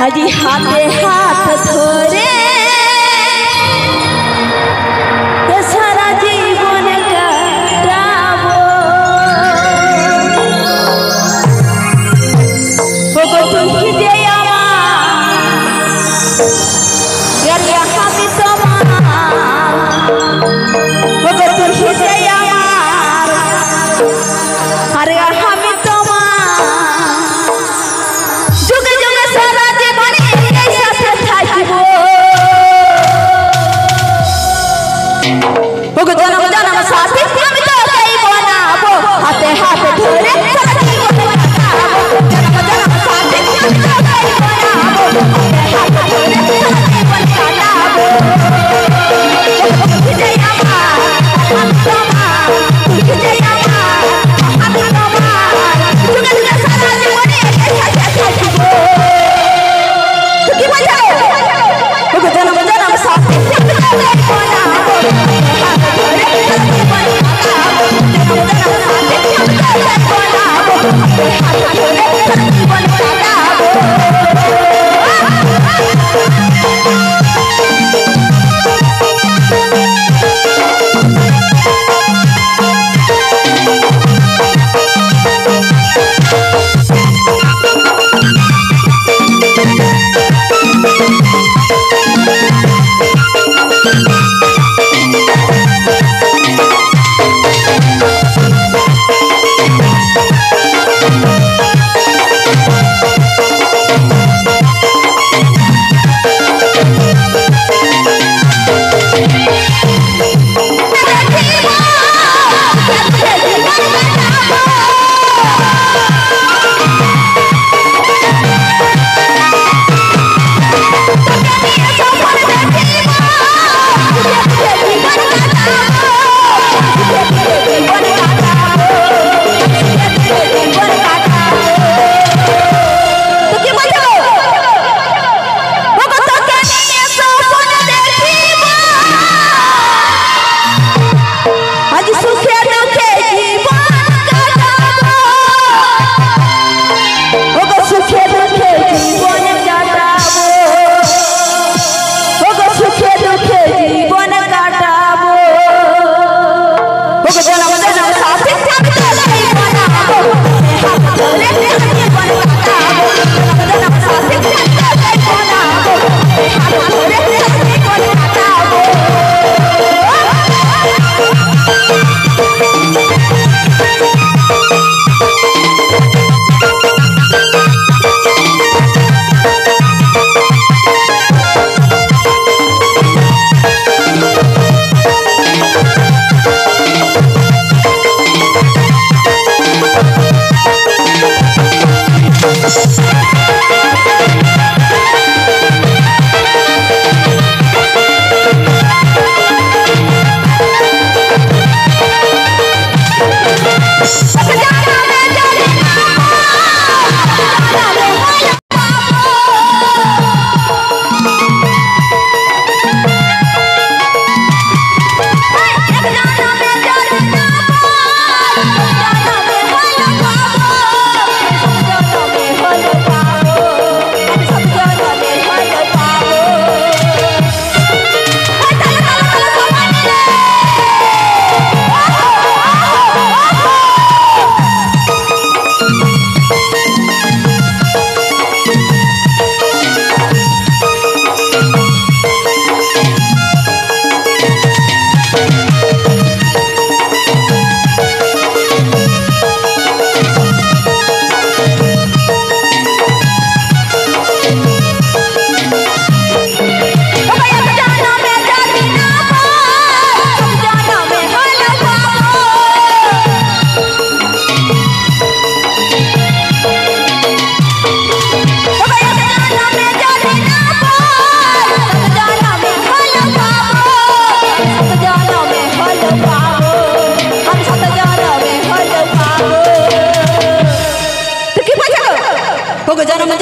Haji Han Thank you. ya no me